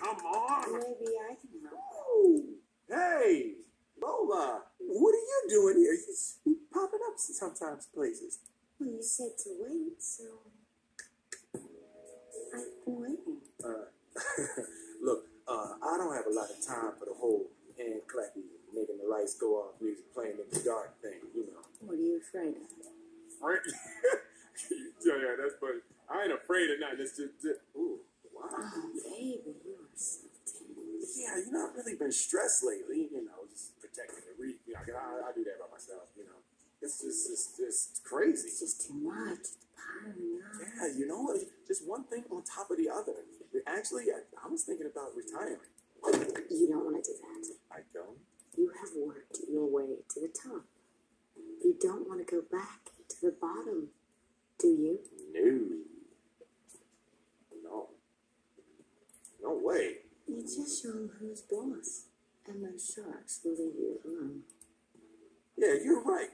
come on. Maybe I can help. Hey, Lola, what are you doing here? You popping up sometimes places. Well, you said to wait, so I've been waiting. Uh, look, uh, I don't have a lot of time for the whole hand clapping, making the lights go off, music playing in the dark thing, you know. What are you afraid of? Right? yeah, yeah, that's funny. I ain't afraid of nothing. It's just, just ooh. Oh, baby, you are so tender. Yeah, you know, I've really been stressed lately, you know, just protecting the reef. You know, I, I do that by myself, you know. It's just, it's just crazy. It's just too much. It's piling up. Yeah, you know what? Just one thing on top of the other. Actually, I, I was thinking about retiring. You don't want to do that. I don't. You have worked your way to the top. You don't want to go back to the bottom, do you? No. way. You just just him who's boss. I'm sharks will leave you alone. Yeah, you're right.